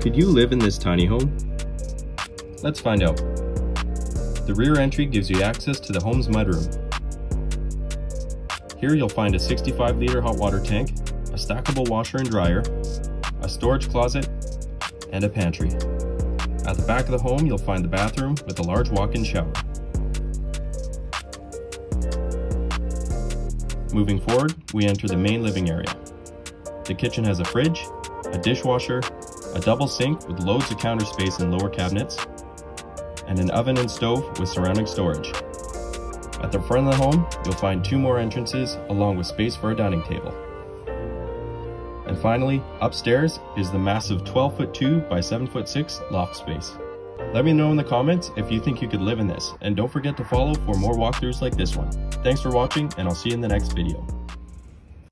Could you live in this tiny home? Let's find out. The rear entry gives you access to the home's mudroom. Here you'll find a 65 litre hot water tank, a stackable washer and dryer, a storage closet, and a pantry. At the back of the home, you'll find the bathroom with a large walk-in shower. Moving forward, we enter the main living area. The kitchen has a fridge, a dishwasher, a double sink with loads of counter space and lower cabinets, and an oven and stove with surrounding storage. At the front of the home, you'll find two more entrances along with space for a dining table. And finally, upstairs is the massive 12 foot 2 by 7 foot 6 loft space. Let me know in the comments if you think you could live in this, and don't forget to follow for more walkthroughs like this one. Thanks for watching, and I'll see you in the next video.